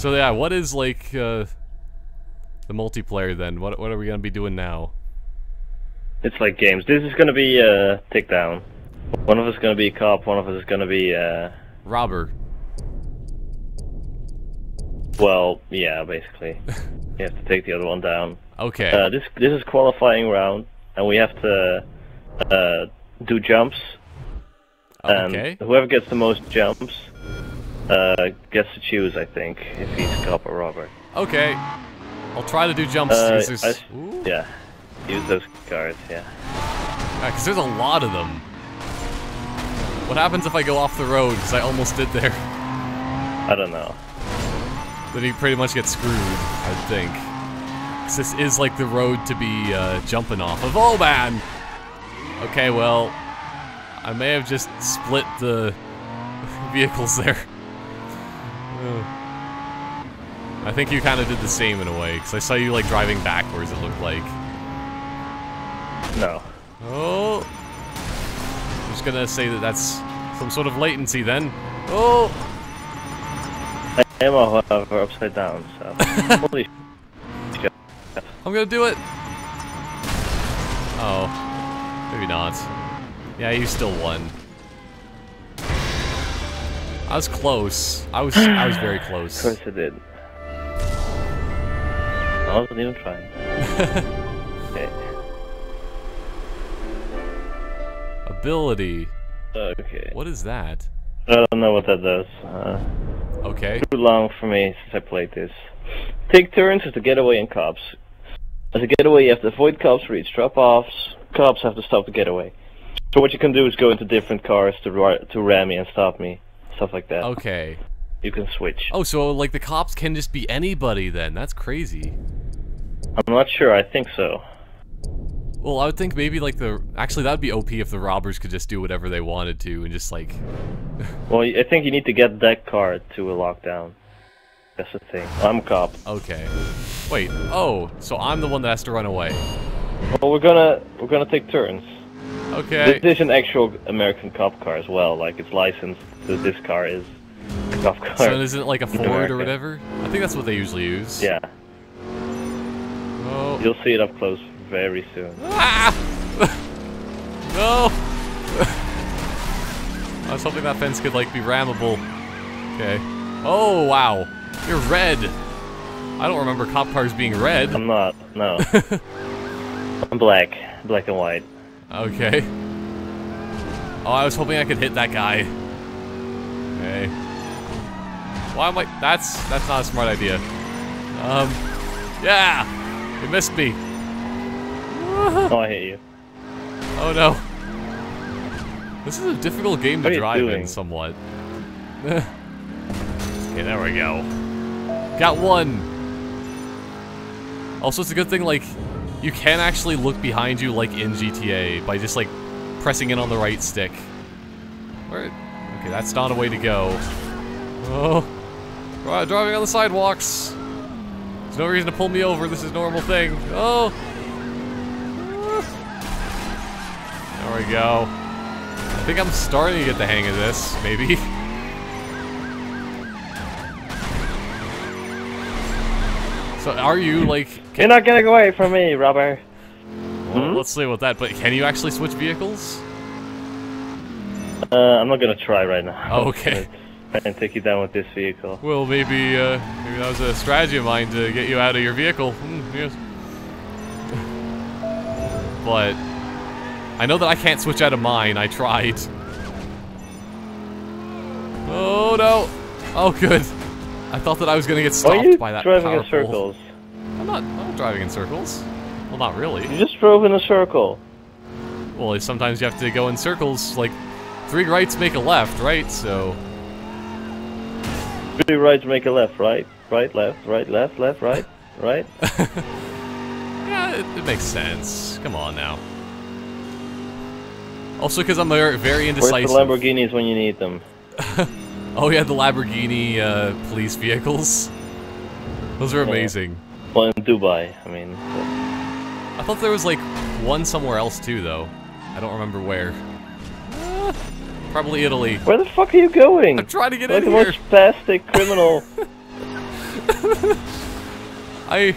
So yeah, what is like uh, the multiplayer then? What what are we gonna be doing now? It's like games. This is gonna be a uh, takedown. One of us is gonna be a cop. One of us is gonna be uh. Robber. Well, yeah, basically. you have to take the other one down. Okay. Uh, this this is qualifying round, and we have to uh, do jumps. And okay. whoever gets the most jumps uh, gets to choose, I think, if he's cop or robber. Okay. I'll try to do jumps. Uh, I yeah, use those cards. Yeah. Yeah, because there's a lot of them. What happens if I go off the road? Because I almost did there. I don't know. Then he pretty much gets screwed, I think. 'Cause this is like the road to be uh, jumping off of. Oh man! Okay, well, I may have just split the vehicles there. Uh, I think you kind of did the same in a way, because I saw you like driving backwards, it looked like. No. Oh! I'm just gonna say that that's some sort of latency then. Oh! I am, however, upside down. So. Holy. I'm gonna do it! Oh. Maybe not. Yeah, you still won. I was close. I was I was very Of close. course I did. I wasn't even trying. okay. Ability. Okay. What is that? I don't know what that does. Uh, Okay. too long for me since I played this. Take turns as the getaway and cops. As a getaway, you have to avoid cops, reach drop-offs. Cops have to stop the getaway. So what you can do is go into different cars to to ram me and stop me, stuff like that. Okay. You can switch. Oh, so like the cops can just be anybody then. That's crazy. I'm not sure. I think so. Well, I would think maybe like the actually that would be OP if the robbers could just do whatever they wanted to and just like Well, I think you need to get that car to a lockdown. That's the thing. I'm a cop. okay. Wait. Oh, so I'm the one that has to run away. Well, we're gonna we're gonna take turns. Okay. This is an actual American cop car as well. Like it's licensed. So this car is a cop car. So isn't it like a Ford or whatever? I think that's what they usually use. yeah, Oh. you'll see it up close very soon. Ah! no! I was hoping that fence could like be rammable. Okay. Oh wow, you're red. I don't remember cop cars being red. I'm not. No. I'm black, black and white. Okay. Oh, I was hoping I could hit that guy. Okay. Why am I? That's that's not a smart idea. Um. Yeah. You missed me. Oh, I hate you. Oh no. This is a difficult game What to drive in, somewhat. okay, there we go. Got one. Also, it's a good thing, like, you can actually look behind you like in GTA by just, like, pressing in on the right stick. Where? Okay, that's not a way to go. Oh. Dri- Driving on the sidewalks. There's no reason to pull me over. This is a normal thing. Oh. There we go. I think I'm starting to get the hang of this, maybe. So are you like? You're not getting away from me, rubber. Well, Hmm? let's see with that. But can you actually switch vehicles? Uh, I'm not gonna try right now. Okay. Try and take you down with this vehicle. Well, maybe uh, maybe that was a strategy of mine to get you out of your vehicle. Hmm, yes. but I know that I can't switch out of mine. I tried. Oh no! Oh good. I thought that I was gonna get stopped Why are you by that driving in circles? I'm not. I'm not driving in circles. Well, not really. You just drove in a circle. Well, sometimes you have to go in circles. Like three rights make a left, right? So Three rights make a left, right? Right, left, right, left, left, right, right? Yeah, it, it makes sense. Come on now. Also, because I'm very, very Where's the indecisive. Lamborghinis when you need them? Oh yeah, the Lamborghini uh, police vehicles. Those are Yeah. amazing. Well, in Dubai, I mean. I thought there was like one somewhere else too, though. I don't remember where. Probably Italy. Where the fuck are you going? I'm trying to get like in the here. most spastic criminal. I,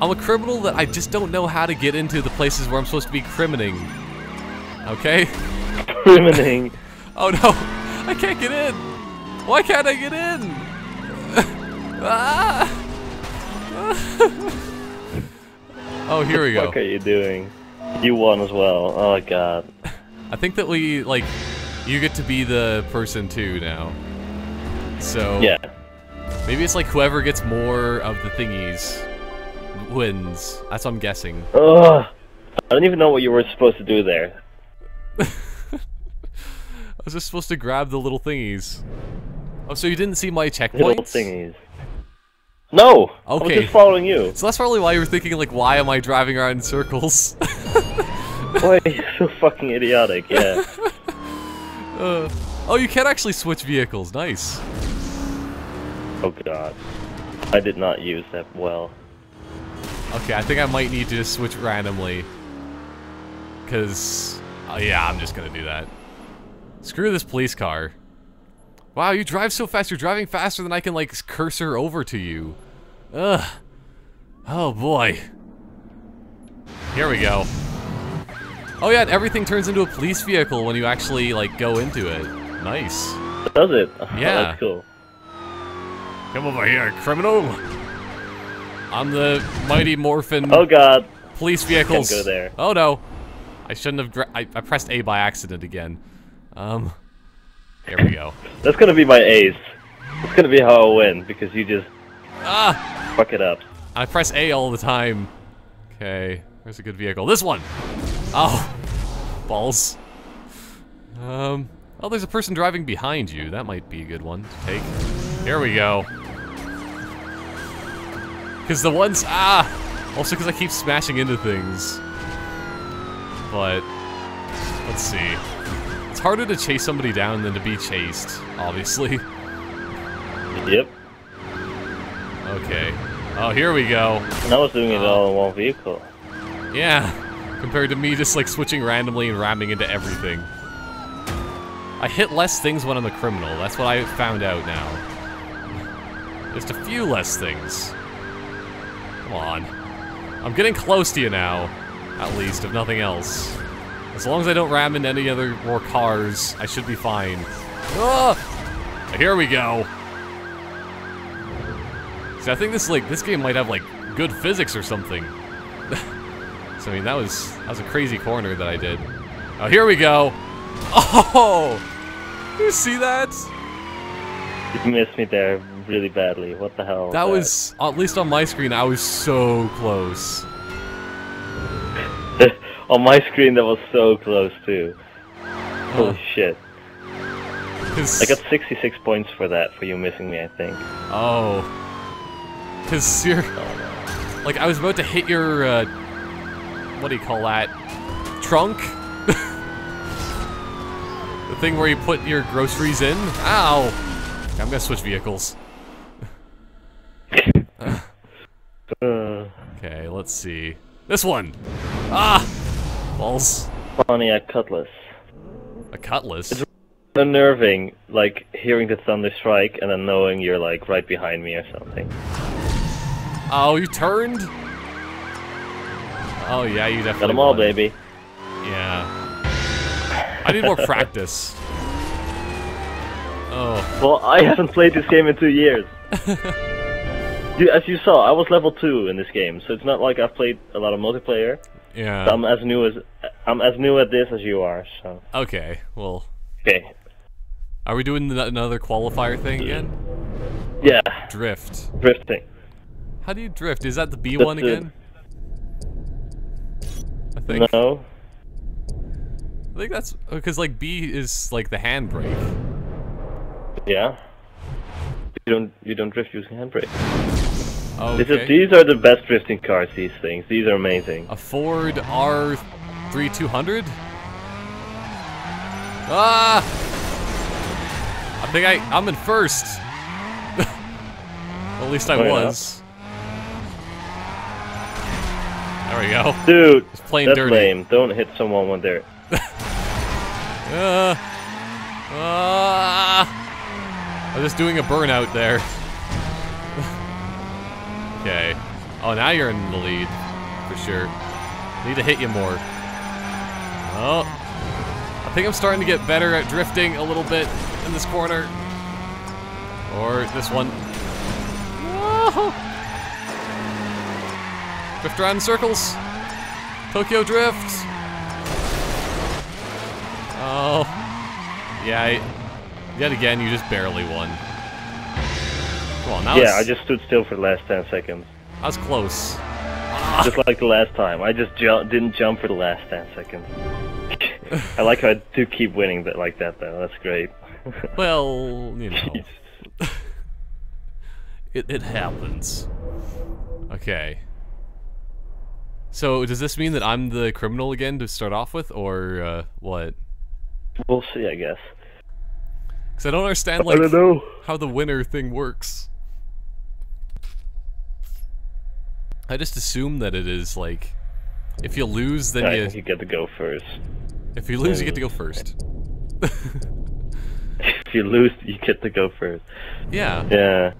I'm a criminal that I just don't know how to get into the places where I'm supposed to be criminating. Okay? Criminating. Oh no, I can't get in. Why can't I get in? ah! oh, here we go. What are you doing? You won as well. Oh god. I think that we like you get to be the person too now. So Yeah. maybe it's like whoever gets more of the thingies wins. That's what I'm guessing. Ugh. I don't even know what you were supposed to do there. I was just supposed to grab the little thingies. Oh, so you didn't see my Little thingies. No. Okay. I was just following you. So that's probably why you were thinking like, why am I driving around in circles? Boy, you're so fucking idiotic. Yeah. uh, oh, you can actually switch vehicles. Nice. oh god. I did not use that well. Okay, I think I might need to just switch randomly. Cause, oh yeah, I'm just gonna do that. Screw this police car. Wow, you drive so fast. You're driving faster than I can like cursor over to you. Ugh. Oh boy. Here we go. Oh yeah, and everything turns into a police vehicle when you actually like go into it. Nice. Does it? Oh, Yeah. that's cool. Come over here, criminal. I'm the mighty morphin. Oh god. Police vehicles. go there. Oh no. I shouldn't have. I, I pressed A by accident again. Um. Here we go. That's gonna be my ace. It's gonna be how I win because you just Ah! fuck it up. I press A all the time. Okay. Where's a good vehicle? This one! Oh. Balls. Um. Oh, there's a person driving behind you. That might be a good one to take. Here we go. Because the ones. Ah! Also, because I keep smashing into things. But. Let's see. It's harder to chase somebody down than to be chased, obviously. Yep. Okay. Oh, here we go. And I was doing it all in one vehicle. Yeah, compared to me just like switching randomly and ramming into everything. I hit less things when I'm a criminal. That's what I found out now. Just a few less things. Come on. I'm getting close to you now, at least, if nothing else. As long as I don't ram into any other more cars, I should be fine. Ah! Here we go. See, I think this like this game might have like good physics or something. So I mean, that was that was a crazy corner that I did. Oh, here we go. Oh, you see that? You missed me there really badly. What the hell? That was at least on my screen. I was so close. on my screen. That was so close too. Holy Uh, shit! 'cause- I got 66 points for that for you missing me. I think. oh, because you're like I was about to hit your uh, what do you call that? Trunk. the thing where you put your groceries in. Ow! I'm gonna switch vehicles. Uh, Okay, let's see. This one! Ah! Balls. Pontiac Cutlass. A cutlass? It's unnerving, like hearing the thunder strike and then knowing you're like right behind me or something. Oh, you turned? Oh, yeah, you definitely Got them all, won. baby. Yeah. I need more practice. Oh, Well, I haven't played this game in two years. You- As you saw, I was level two in this game, so it's not like I've played a lot of multiplayer. yeah. I'm as new as I'm as new at this as you are. So Okay, well, okay, are we doing the- another qualifier thing again? yeah, Drift. drifting. How do you drift? Is that the B one again? I think. No, I think that's because like B is like the handbrake. yeah. You don't you don't drift using handbrake. Okay. This is, these are the best drifting cars. These things. These are amazing. A Ford R3200? Ah! I think I I'm in first. At least I Fair was. There we go. Dude, Just plain that's dirty. lame. Don't hit someone when they're. Uh, ah! I'm just doing a burnout there. Okay. Oh, now you're in the lead. For sure. Need to hit you more. Oh. I think I'm starting to get better at drifting a little bit in this corner. Or this one. Oh. Drift around in circles. Tokyo Drift. Oh. Yeah, I, yet again, you just barely won. Come on, now Yeah, I just stood still for the last 10 seconds. I was close. Just like the last time. I just ju didn't jump for the last 10 seconds. I like how I do keep winning but like that, though. That's great. Well, you know. It, it happens. Okay. So, does this mean that I'm the criminal again to start off with, or uh, what? We'll see, I guess. Because I don't understand, like, I don't know. how the winner thing works. I just assume that it is, like, if you lose, then I you... think you get to go first. If you lose, you get to go first. If you lose, you get to go first. Yeah. Yeah.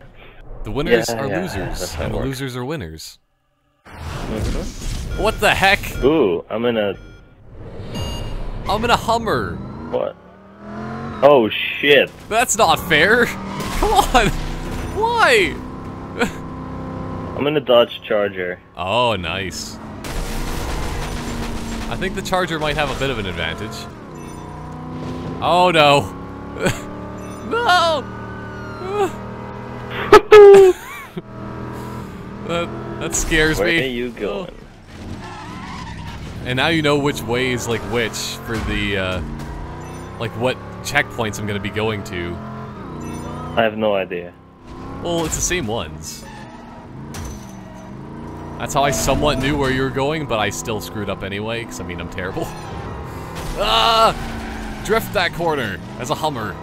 The winners Yeah, are yeah, losers, that's how it and the losers are winners. Mhm. What the heck? Ooh, I'm in a I'm in a Hummer. what? Oh shit! That's not fair. Come on. Why? I'm in a Dodge Charger. Oh, nice. I think the Charger might have a bit of an advantage. Oh no. no! that, that scares Where me. are you going? And now you know which way is like which for the, uh, like what checkpoints I'm gonna be going to. I have no idea. Well, it's the same ones. That's how I somewhat knew where you were going, but I still screwed up anyway, because I mean, I'm terrible. ah! Drift that corner as a Hummer.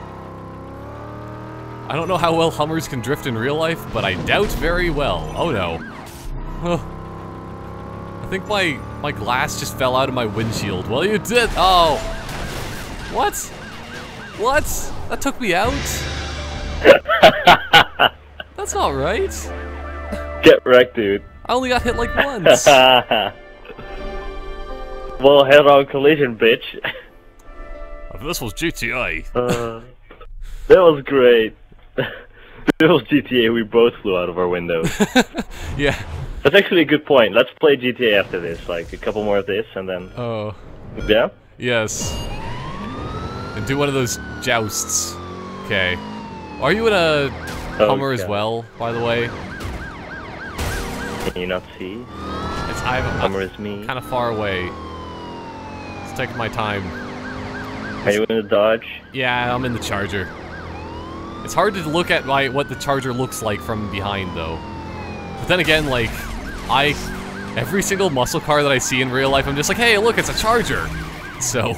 I don't know how well Hummers can drift in real life, but I doubt very well. Oh no. Huh. I think my my glass just fell out of my windshield. Well, you did. Oh. What? What? That took me out? That's not right. Get wrecked, dude. I only got hit like once. well, head-on collision, bitch. if this was GTA. Uh, that was great. If it was GTA, we both flew out of our windows. yeah. That's actually a good point. Let's play GTA after this, like a couple more of this, and then Oh. yeah. Yes. And do one of those jousts. Okay. Are you in a Oh, Hummer as well, by the way? Can you not see? It's I'm, Hummer I'm is me. kind of far away. It's taking my time. Are you in a Dodge? Yeah, I'm in the Charger. It's hard to look at my what the Charger looks like from behind, though. But then again, like, I... Every single muscle car that I see in real life, I'm just like, hey, look, it's a Charger! So,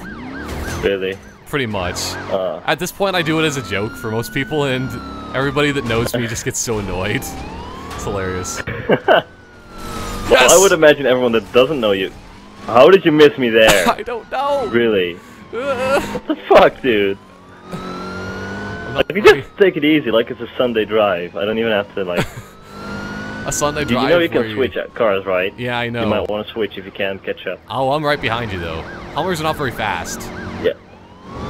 Really? pretty much. Uh, At this point, I do it as a joke for most people, and everybody that knows me just gets so annoyed. It's hilarious. well, I would imagine everyone that doesn't know you. How did you miss me there? I don't know! really? Ugh. What the fuck, dude? Like, you just take it easy, like it's a Sunday drive. I don't even have to like. A Sunday you, drive you know you can switch cars, right? Yeah, I know. You might want to switch if you can't catch up. Oh, I'm right behind you, though. Hummers are not very fast. Yeah.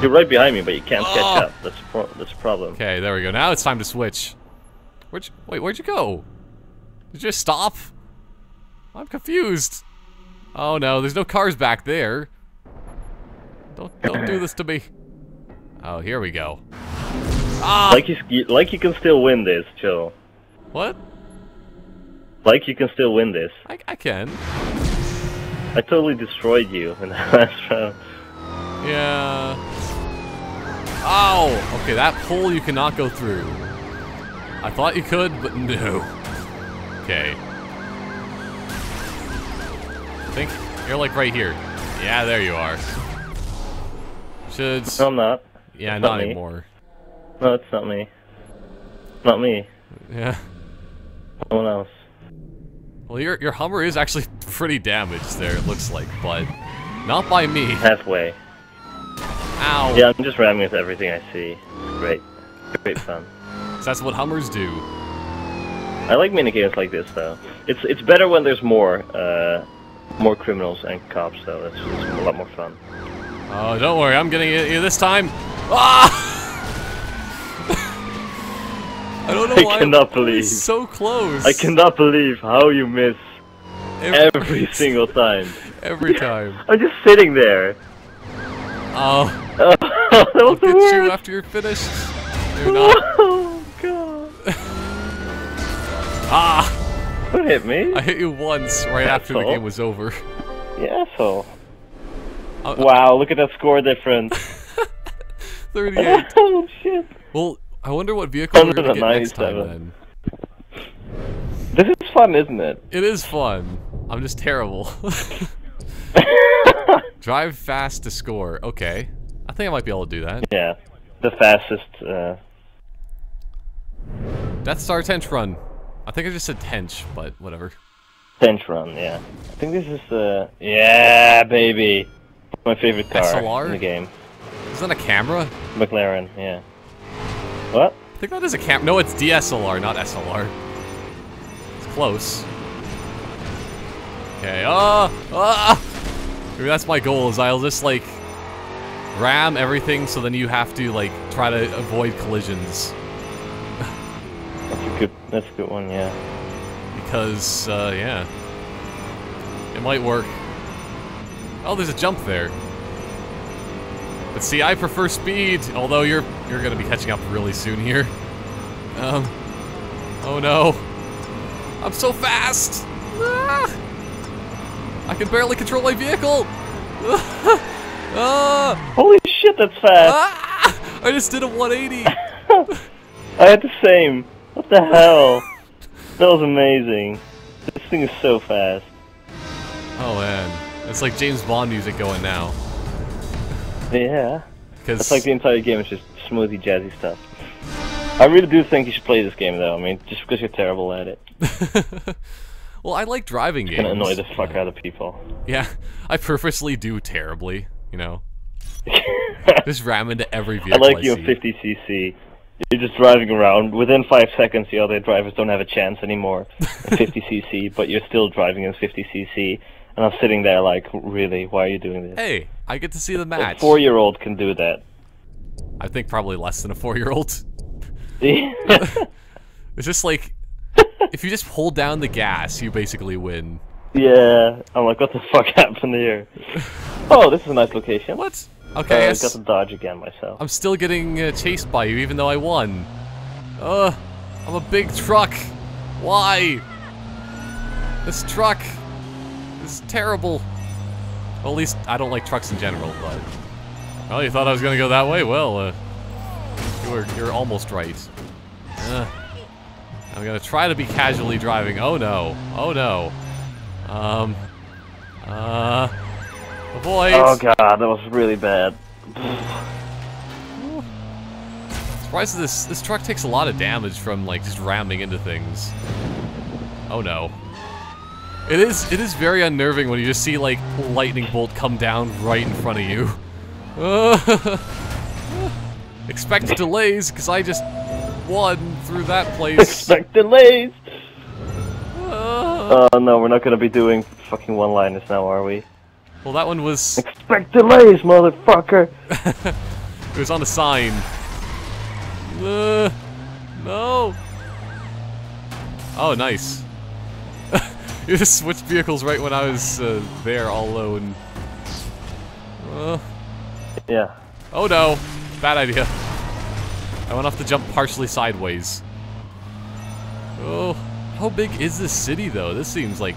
You're right behind me, but you can't Oh. catch up. That's a pro- that's a problem. Okay, there we go. Now it's time to switch. Where'd you, wait, where'd you go? Did you just stop? I'm confused. Oh no, there's no cars back there. Don't don't do this to me. Oh, here we go. Ah, Like you, you, like you can still win this, chill. what? Like you can still win this. I, I can. I totally destroyed you in the last round. Yeah. Oh, okay, that hole you cannot go through. I thought you could, but no. Okay. I think you're like right here. Yeah, there you are. Should. No, I'm not. Yeah, it's not not anymore. No, it's not me. Not me. Yeah. No one else. Well, your your Hummer is actually pretty damaged there. It looks like, but not by me. Halfway. Ow. Yeah, I'm just ramming with everything I see. Great. Great fun. That's what Hummers do. I like minigames like this though. It's it's better when there's more uh, more criminals and cops though. That's, that's a lot more fun. Oh, don't worry, I'm getting it this time. Ah! I don't know I why. cannot I'm believe. So close. I cannot believe how you miss every, every single time. every time. I'm just sitting there. Oh, Oh, that I'll was the get worst. you after you're finished. You're not. Oh god! Ah! Don't hit me. I hit you once right after the game was over. Yeah, so. Uh, Wow, look at that score difference. 38. oh shit. Well, I wonder what vehicle we're gonna get next time then. This is fun, isn't it? It is fun. I'm just terrible. Drive fast to score. Okay. I think I might be able to do that. yeah, the fastest. Uh, Death Star Tench Run. I think I just said Tench, but whatever. bench run, yeah. I think this is uh yeah, baby. My favorite car SLR? in the game. Is that a camera? McLaren, yeah. What? I think that is a cam. No, it's DSLR, not SLR. It's close. Okay. Ah! Ah! Maybe that's my goal. Is I'll just like ram everything, so then you have to like try to avoid collisions That's a good that's a good one, yeah. because uh, yeah, it might work. Oh, there's a jump there. But see, I prefer speed. Although you're you're gonna be catching up really soon here. Um. Oh no. I'm so fast. Ah! I can barely control my vehicle. ah! Holy shit, that's fast! Ah! I just did a 180. I had the same. What the hell? That was amazing. This thing is so fast. Oh man, it's like James Bond music going now. Yeah. Because It's like the entire game is just smoothie, jazzy stuff. I really do think you should play this game though. I mean, just because you're terrible at it, well, I like driving it's games. gonna annoy the fuck out of people. Yeah, I purposely do terribly. You know, just ram into every vehicle. I like you in 50cc. You're just driving around. Within five seconds, the other drivers don't have a chance anymore in 50cc, but you're still driving in 50cc. And I'm sitting there like, really? Why are you doing this? Hey, I get to see the match. A four-year-old can do that. I think probably less than a four-year-old. yeah, It's just like if you just hold down the gas, you basically win. Yeah, I'm like, what the fuck happened here? Oh, this is a nice location. What? Uh, I I I s- got to dodge again myself. I'm still getting uh, chased by you, even though I won. Uh, I'm a big truck. Why? This truck is terrible. Well, at least I don't like trucks in general, but... Well, you thought I was gonna go that way? Well, uh, you were, you're almost right. Uh, I'm gonna try to be casually driving. Oh no. Oh no. Um, uh, avoid. Oh god, that was really bad. Surprised this this truck takes a lot of damage from like just ramming into things. Oh no. It is it is very unnerving when you just see like lightning bolt come down right in front of you. Expect delays because I just won through that place. Expect delays! Uh, Oh no, we're not gonna be doing fucking one-liners now, are we? well, that one was Expect delays, motherfucker! it was on a sign. Uh, no. Oh, nice. you just switched vehicles right when I was uh, there all alone. Uh, Yeah. oh no, bad idea. I went off to jump partially sideways. Oh, how big is this city though? This seems like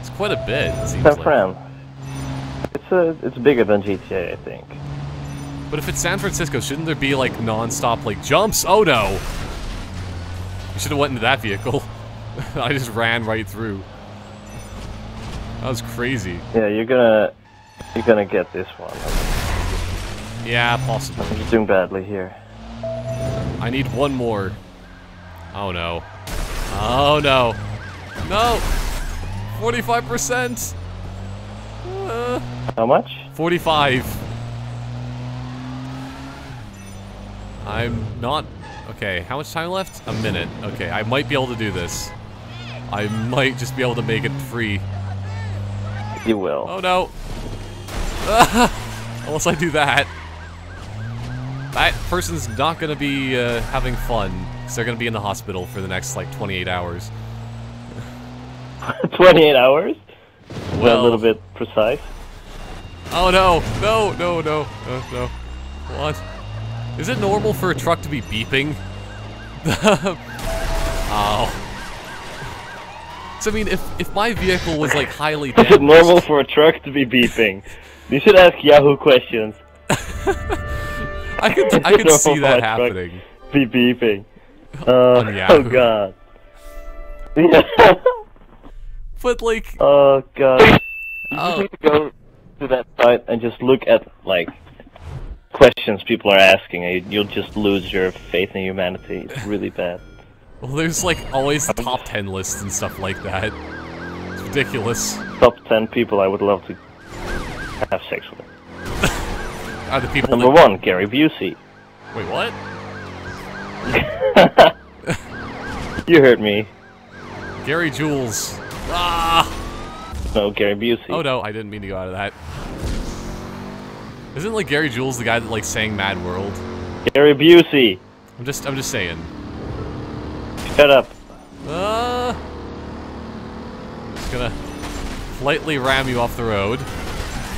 it's quite a bit. It seems San like. Fran. It's uh, it's bigger than GTA, I think. But if it's San Francisco, shouldn't there be like non-stop like jumps? Oh no! You should have went into that vehicle. I just ran right through. That was crazy. Yeah, you're gonna you're gonna get this one. Yeah, possible. I'm doing badly here. I need one more. Oh no. Oh no. No! 45%! Uh, How much? 45. I'm not... Okay, how much time left? A minute. Okay, I might be able to do this. I might just be able to make it free. You will. Oh no. Unless I do that. That person's not gonna be uh, having fun, because they're gonna be in the hospital for the next, like, 28 hours. 28 hours? Well- a little bit precise? Oh no! No, no, no, no, no. What? Is it normal for a truck to be beeping? oh. So I mean, if if my vehicle was like highly Is it normal for a truck to be beeping? You should ask Yahoo questions. I could I could see that for a truck happening. Be beeping. Uh, oh god. Yeah. But like, oh god. You just oh, need to go to that site and just look at like questions people are asking, and you'll just lose your faith in humanity. It's really bad. well, there's like always top ten lists and stuff like that. It's ridiculous. Top 10 people I would love to have sex with. Are the people Number one, Gary Busey. wait what? you heard me. Gary Jules. Ah! No, Gary Busey. Oh no, I didn't mean to go out of that. Isn't like Gary Jules the guy that like sang Mad World? Gary Busey. I'm just I'm just saying. Shut up. Uh, just gonna lightly ram you off the road.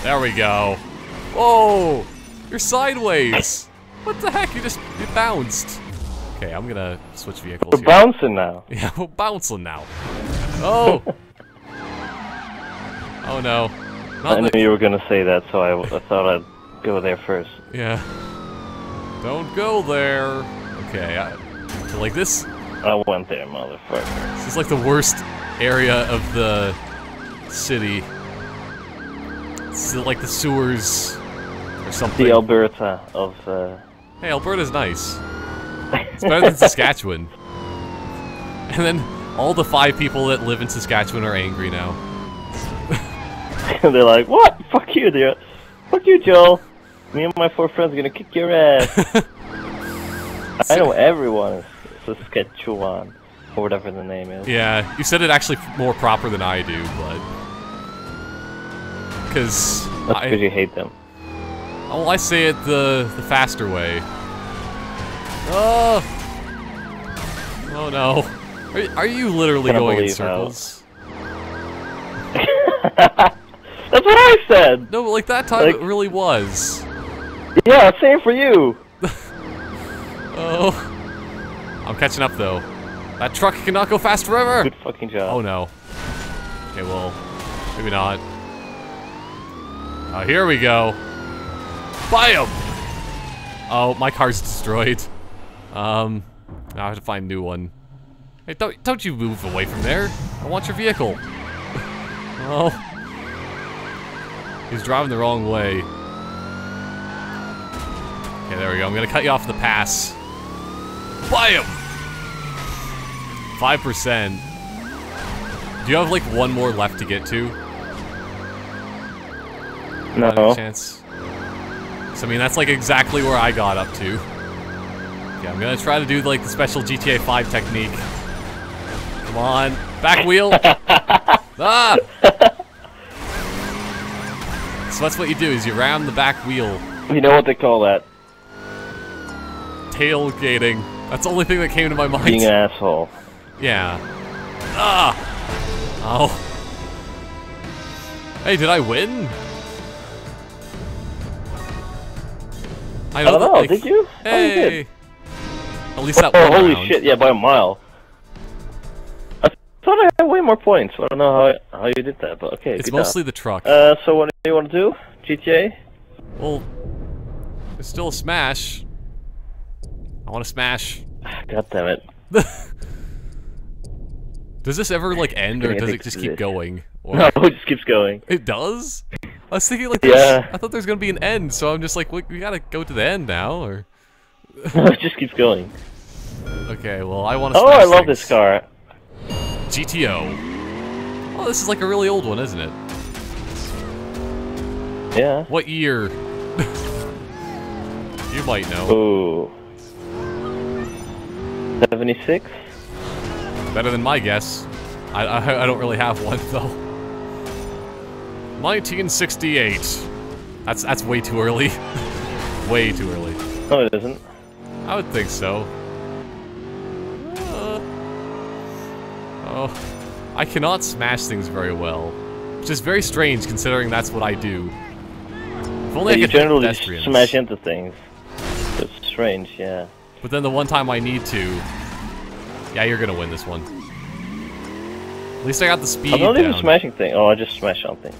There we go. Whoa! You're sideways! What the heck? You just you bounced. Okay, I'm gonna switch vehicles We're here. bouncing now. Yeah, we're bouncing now. Oh! oh no. I knew you were gonna say that, so I, I thought I'd go there first. Yeah. Don't go there. Okay, I, so like this, I went there, motherfucker. this is like the worst area of the city. It's like the sewers or something. The Alberta of. Uh... Hey, Alberta's nice. It's better than Saskatchewan. And then all the five people that live in Saskatchewan are angry now. they're like, what? Fuck you, dear. Fuck you, Joel. Me and my four friends are gonna kick your ass. I know everyone is Saskatchewan, or whatever the name is. Yeah, you said it actually more proper than I do, but because I because you hate them. Well I say it the the faster way. Oh, oh no! Are, are you literally going in circles? That's what I said. No, but like that time Like- it really was. Yeah, same for you. Oh, I'm catching up though. That truck cannot go fast forever. Good fucking job. Oh no. Okay, well, maybe not. Oh, here we go. Buy 'em! Oh, my car's destroyed. Um, now I have to find a new one. Hey, don't, don't you move away from there. I want your vehicle. oh. He's driving the wrong way. Okay, there we go. I'm gonna cut you off the pass. Buy him! 5%. Do you have like one more left to get to? No. chance. So I mean that's like exactly where I got up to. Okay, I'm gonna try to do like the special GTA 5 technique. Come on, back wheel. ah! So that's what you do is you ram the back wheel, You know what they call that? tailgating. That's the only thing that came to my mind. Being an asshole. Yeah. Ah! Oh. Hey, did I win? I I don't know, like- did you? Oh, you Hey! did. At least that Oh, holy round. shit, yeah, by a mile. I thought I had way more points. I don't know how, how you did that, but okay. It's mostly the truck. Uh, so what do you want to do? GTA? well, it's still a smash. I want to smash. God damn it. Does this ever, like, end, or does it just keep going? Or No, it just keeps going. It does? I was thinking, like, Yeah. I thought there's gonna be an end, so I'm just like, we, we gotta go to the end now, or... it just keeps going. Okay, well, I want to. Oh, I love this car. GTO. Oh, this is like a really old one, isn't it? Yeah. What year? you might know. Ooh. 76? Better than my guess. I, I, I don't really have one, though. 1968. That's, that's way too early. way too early. No, it isn't. I would think so. Uh, oh, I cannot smash things very well, which is very strange considering that's what I do. If only Yeah, I could hit generally smash into things. It's strange, yeah. But then the one time I need to, yeah, you're gonna win this one. At least I got the speed I'm not even smashing things. Oh, I just smashed something.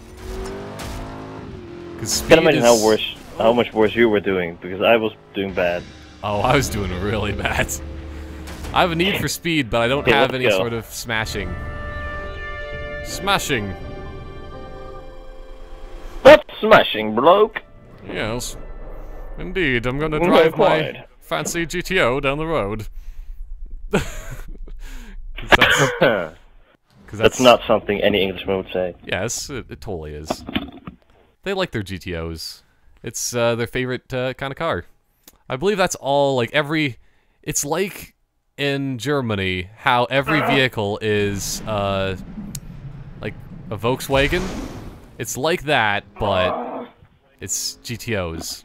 Cause speed Can't imagine is... how worse, how much worse you were doing because I was doing bad. Oh, I was doing really bad. I have a need for speed, but I don't Okay, have any go. sort of smashing. Smashing. That's smashing, bloke. Yes. Indeed, I'm gonna drive my fancy GTO down the road. 'Cause that's, 'cause That's that's, not something any Englishman would say. Yes, it, it totally is. They like their GTOs. It's uh, their favorite uh, kind of car. I believe that's all. Like every, it's like in Germany how every vehicle is uh, like a Volkswagen. It's like that, but it's GTOs.